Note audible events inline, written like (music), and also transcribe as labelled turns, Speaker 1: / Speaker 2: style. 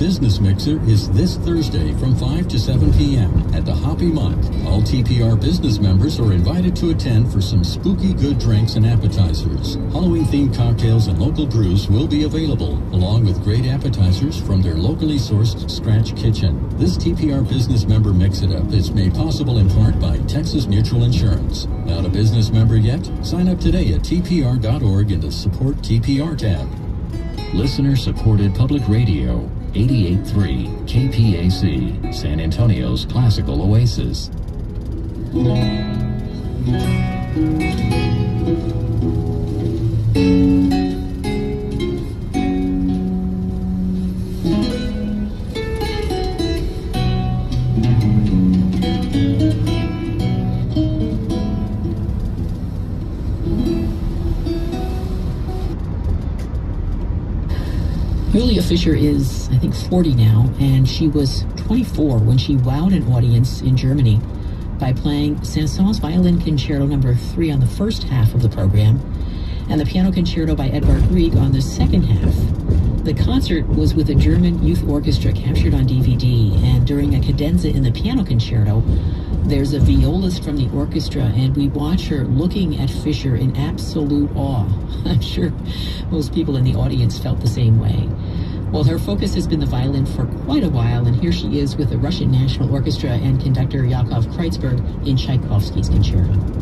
Speaker 1: Business Mixer is this Thursday from 5 to 7 p.m. at the Hoppy Mutt. All TPR business members are invited to attend for some spooky good drinks and appetizers. Halloween-themed cocktails and local brews will be available, along with great appetizers from their locally sourced Scratch Kitchen. This TPR business member Mix It Up is made possible in part by Texas Mutual Insurance. Not a business member yet? Sign up today at tpr.org in the Support TPR tab. Listener-supported public radio 88.3 KPAC, San Antonio's classical oasis.
Speaker 2: Julia Fischer is, I think, 40 now, and she was 24 when she wowed an audience in Germany by playing Saint-Saëns Violin Concerto Number 3 on the first half of the program and the Piano Concerto by Edvard Grieg on the second half. The concert was with a German youth orchestra captured on DVD, and during a cadenza in the piano concerto, there's a violist from the orchestra, and we watch her looking at Fischer in absolute awe. (laughs) I'm sure most people in the audience felt the same way. Well, her focus has been the violin for quite a while, and here she is with the Russian National Orchestra and conductor Yakov Kreizberg in Tchaikovsky's concerto.